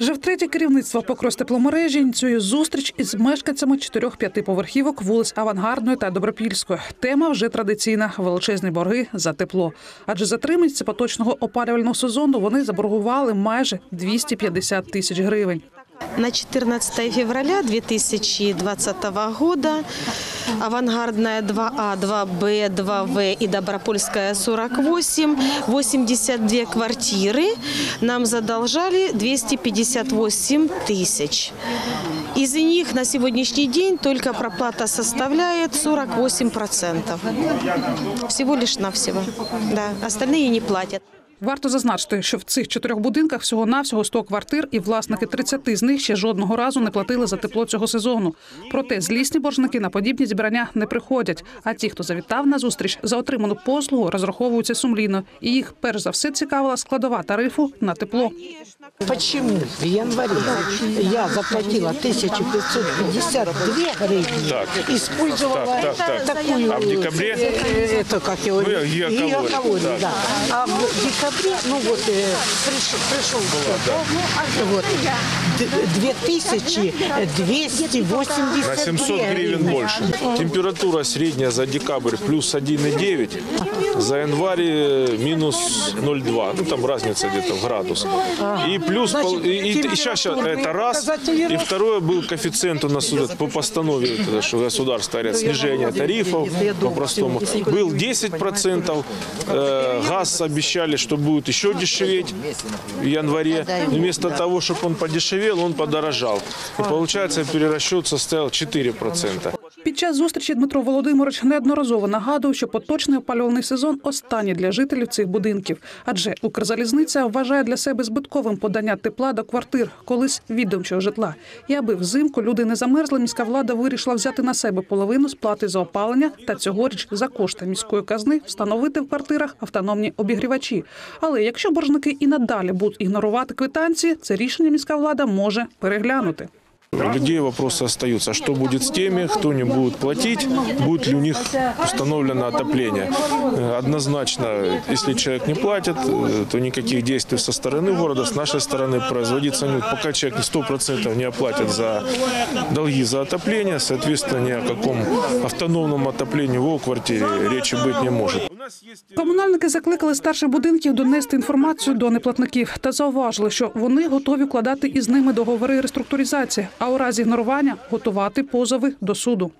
Вже втретє керівництво Покрос тепломережі ініціює зустріч із мешканцями чотирьох п'ятиповерхівок вулиць Авангардної та Добропільської. Тема вже традиційна величезні борги за тепло. Адже за три місяці поточного опалювального сезону вони заборгували майже 250 тисяч гривень. На 14 февраля 2020 года авангардная 2А, 2Б, 2В и Добропольская 48, 82 квартиры нам задолжали 258 тысяч. Из них на сегодняшний день только проплата составляет 48%. Всего лишь навсего. Да, остальные не платят. Варто зазначити, що в цих чотирьох будинках всього навсього 100 квартир, і власники 30 з них ще жодного разу не платили за тепло цього сезону. Проте злісні боржники на подібні зібрання не приходять. А ті, хто завітав на зустріч за отриману послугу, розраховуються сумлінно. І їх перш за все цікавила складова тарифу на тепло. Почему в январе я заплатила 1552 гривны, Так. использовала Так, так, так. такую... А в декабре? э, Это как его... Ну, геокалорий, геокалорий, да. да. А в декабре, ну вот, э, пришел, пришел да, вот, д- 2282 На 700 гривен больше. Температура средняя за декабрь плюс 1,9, за январь э, минус 0,2. Ну там разница где-то в градус. И плюс, пол- и, и- и сейчас, температурные это раз. И второе был коэффициент у нас вот по постанове, это, что государство говорят, снижение тарифов по-простому. Был 10%, э, газ обещали, что будет еще дешеветь в январе. Вместо того, чтобы он подешевел, он подорожал. И получается перерасчет составил 4%. Під час зустрічі Дмитро Володимирович неодноразово нагадував, що поточний опалювальний сезон останній для жителів цих будинків, адже Укрзалізниця вважає для себе збитковим подання тепла до квартир, колись відомчого житла. І аби взимку люди не замерзли, міська влада вирішила взяти на себе половину сплати за опалення та цьогоріч за кошти міської казни встановити в квартирах автономні обігрівачі. Але якщо боржники і надалі будуть ігнорувати квитанції, це рішення міська влада може переглянути. У людей вопросы остаются. А Что будет с теми, кто не будет платить? Будет ли у них установлено отопление? Однозначно, если человек не платит, то никаких действий со стороны города, с нашей стороны производиться не будет. Пока человек 100% не оплатит за долги за отопление, соответственно, ни о каком автономном отоплении в его квартире речи быть не может. Комунальники закликали старших будинків донести інформацію до неплатників та зауважили, що вони готові вкладати із ними договори реструктуризації, а у разі ігнорування готувати позови до суду.